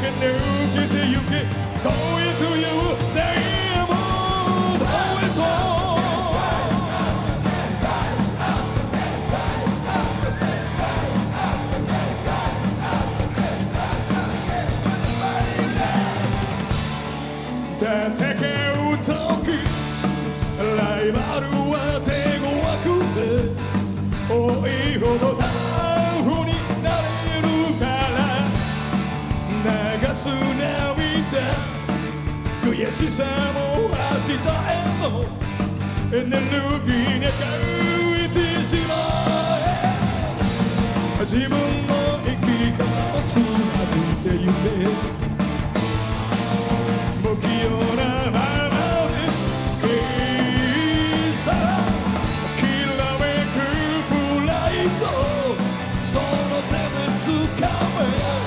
can do, to you, get going to you. 癒しさも明日へのエネルギーに変えてしまえ自分の生き方をつなげてゆけ不器用なままでいいさきらめくプライドその手で掴め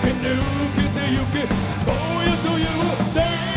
駆け抜けてゆけ今夜というデー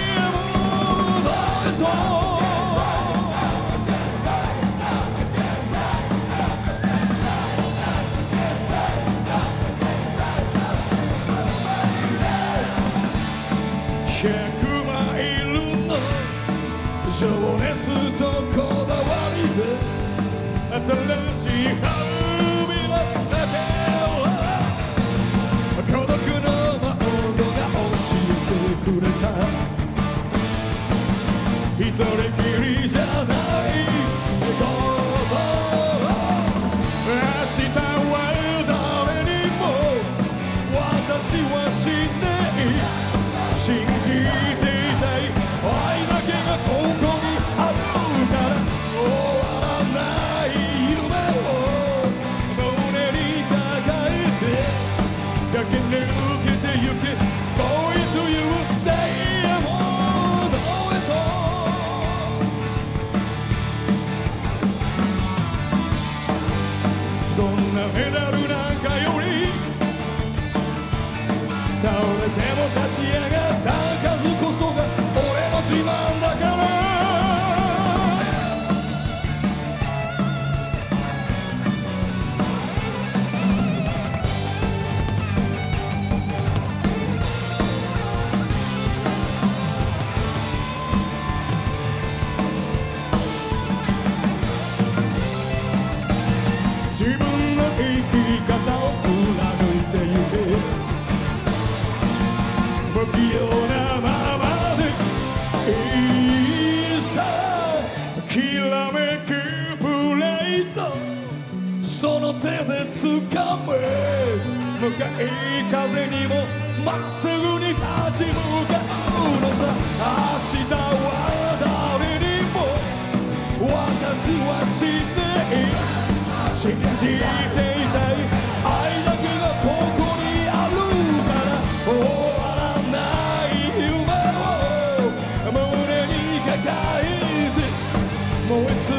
一人きりじゃない。その手で掴め。向かい風にもまっすぐに立ち向かうのさ。明日は誰にも私は知っている。信じていたい。愛だけがここにあるから終わらない夢を胸に抱えて。もう一